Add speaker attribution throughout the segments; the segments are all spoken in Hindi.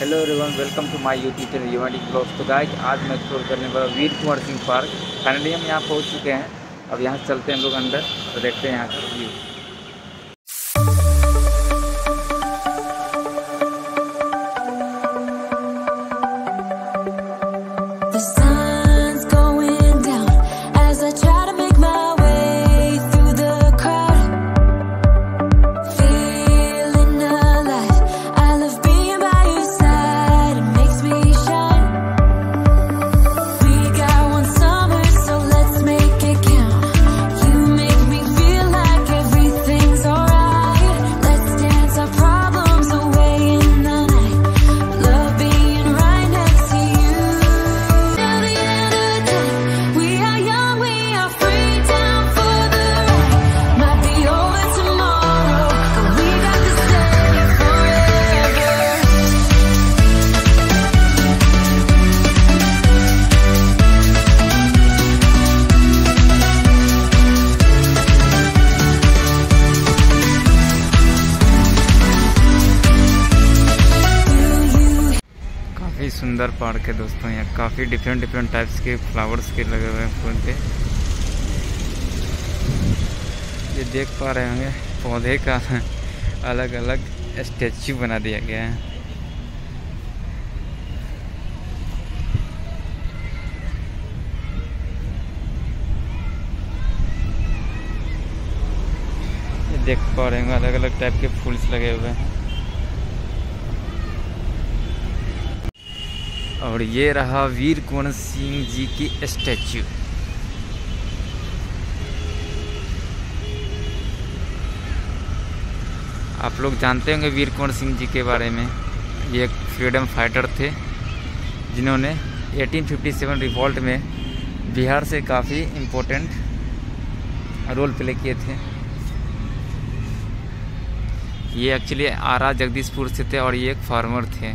Speaker 1: Hello everyone welcome to my YouTube channel यूवाडी blogs तो गाइज़ आज मैं एक्सप्लोर करने वाला वीर कुंवर सिंह पार्क फाइनली हम यहाँ पहुँच चुके हैं। अब यहाँ चलते हैं हम लोग अंदर तो देखते हैं यहाँ का व्यू सुंदर पार्क है दोस्तों, यहाँ काफ़ी डिफरेंट डिफरेंट टाइप्स के फ्लावर्स के लगे हुए हैं फूल पे ये देख पा रहे होंगे, पौधे का अलग अलग स्टेच्यू बना दिया गया है। देख पा रहे होंगे अलग अलग टाइप के फूल्स लगे हुए हैं। और ये रहा वीर कुंवर सिंह जी की स्टैचू। आप लोग जानते होंगे वीर कुंवर सिंह जी के बारे में। ये एक फ्रीडम फाइटर थे, जिन्होंने 1857 रिवॉल्ट में बिहार से काफ़ी इम्पोर्टेंट रोल प्ले किए थे। ये एक्चुअली आरा जगदीशपुर से थे और ये एक फार्मर थे।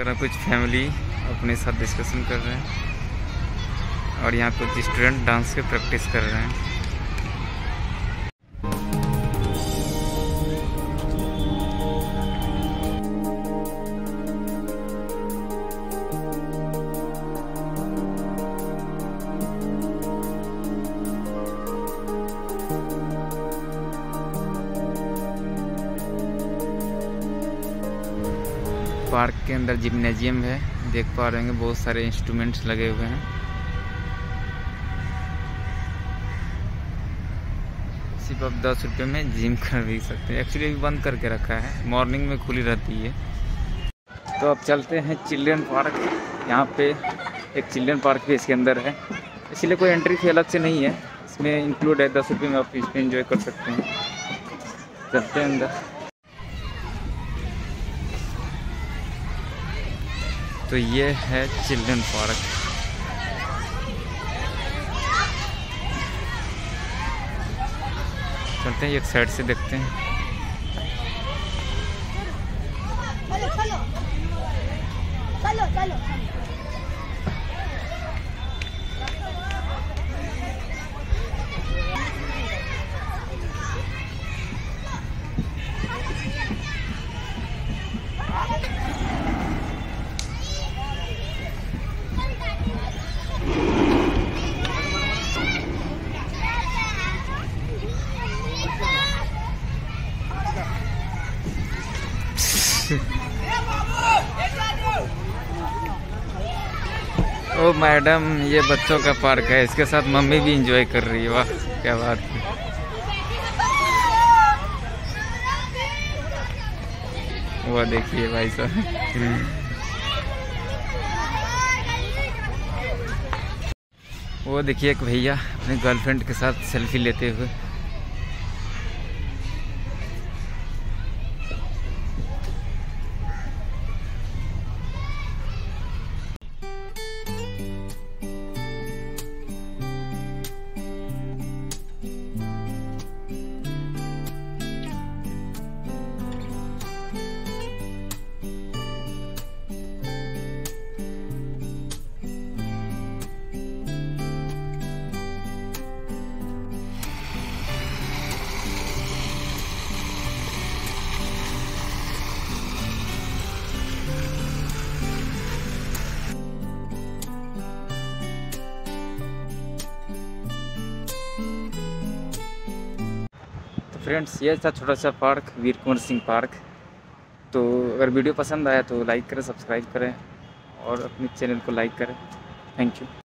Speaker 1: लग रहा है कुछ फैमिली अपने साथ डिस्कशन कर रहे हैं और यहाँ कुछ स्टूडेंट डांस के प्रैक्टिस कर रहे हैं। पार्क के अंदर जिम्नेजियम है। देख पा रहे होंगे, बहुत सारे इंस्ट्रूमेंट्स लगे हुए हैं। सिर्फ़ आप दस रुपये में जिम कर भी सकते हैं। एक्चुअली अभी बंद करके रखा है। मॉर्निंग में खुली रहती है। तो अब चलते हैं चिल्ड्रन पार्क। यहाँ पे एक चिल्ड्रन पार्क भी इसके अंदर है। इसलिए कोई एंट्री फ़ी अलग से नहीं है। इसमें इंक्लूड है। दस रुपये में आप इसमें इंजॉय कर सकते हैं। चलते हैं अंदर। तो ये है चिल्ड्रन पार्क। चलते हैं एक साइड से देखते हैं।
Speaker 2: चलो चलो चलो।
Speaker 1: ओ मैडम, ये बच्चों का पार्क है, इसके साथ मम्मी भी इंजॉय कर रही है। वाह, क्या बात है। वो देखिए भाई साहब। वो देखिए एक भैया अपने गर्लफ्रेंड के साथ सेल्फी लेते हुए। फ्रेंड्स, ये था छोटा सा पार्क वीर कुंवर सिंह पार्क। तो अगर वीडियो पसंद आया तो लाइक करें, सब्सक्राइब करें और अपने चैनल को लाइक करें। Thank you.